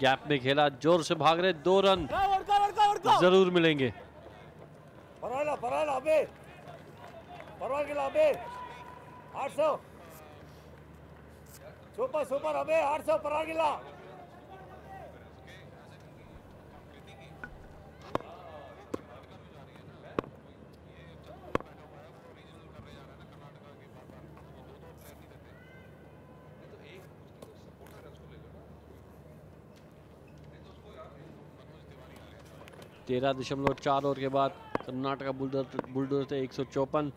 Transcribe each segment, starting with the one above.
Gap में खेला ज़ोर से भाग रहे दो रन ज़रूर मिलेंगे पराला, पराला, अबे। पराला, अबे। आठ सौ सुपर सुपर अबे आठ सौ परागिला तेरह दशमलव चार ओवर के बाद कर्नाटका बुलडोजर थे एक सौ चौपन,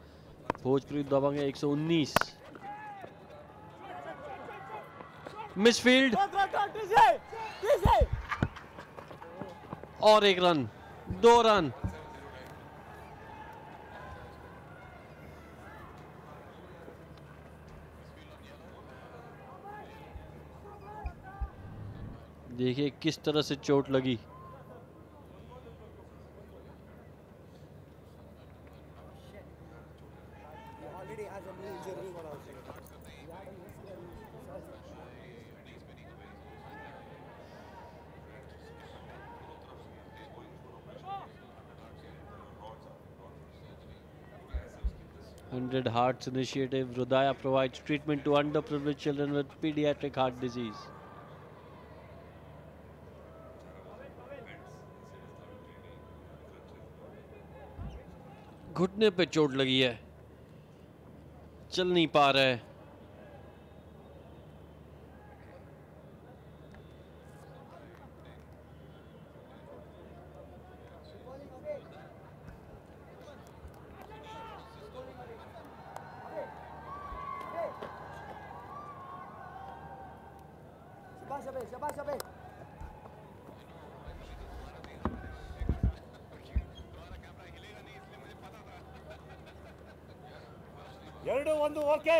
भोजपुरी दबंग एक सौ उन्नीस। मिसफील्ड। और एक रन, दो रन। देखिए किस तरह से चोट लगी। Already has a knee injury. Hundred Hearts Initiative, Rudaya provides treatment to underprivileged children with pediatric heart disease. घुटने पे चोट लगी है चल नहीं पा रहा है Abe, shabash, Abe. ಎರಡು ಒಂದು ಓಕೆ.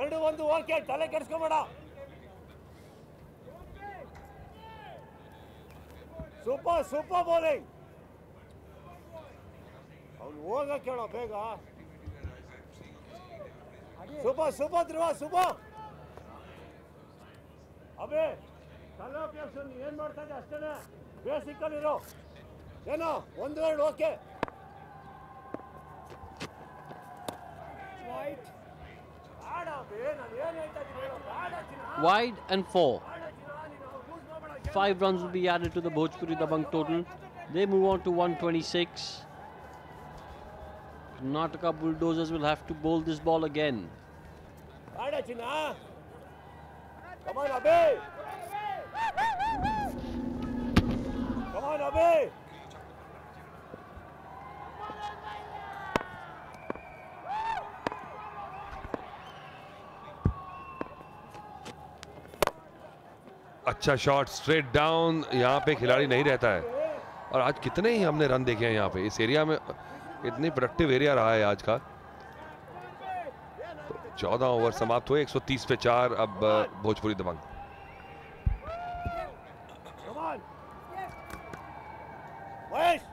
ಎರಡು ಒಂದು ಓಕೆ. ತಲೆ ಕೆಡಿಸ್ಕೊಬೇಡ. Super super bowling. ಅವ್ನು ಹೋಗ ಕೇಳೋ ಬೇಗ. Super super Dhruva, super. ಅಬೇ ತಲೆ ಕೆಡ್ಸು ನೀ ಏನ್ ಮಾಡ್ತಾ ಇದ್ದೆ ಅಷ್ಟೇನೆ? ಬೇಸಿಕಲ್ಲಿರೋ ಏನೋ? ಒಂದು, ಎರಡು, okay. Wide and four. Five runs will be added to the Bhojpuri Dabang total. They move on to 126. Karnataka Bulldozers will have to bowl this ball again. Come on, Abhay! अच्छा शॉट स्ट्रेट डाउन यहाँ पे खिलाड़ी नहीं रहता है। और आज कितने ही हमने रन देखे हैं यहाँ पे। इस एरिया में इतनी प्रोडक्टिव एरिया रहा है आज का। चौदह ओवर समाप्त हुए 130 पे चार, अब भोजपुरी दबंग। West!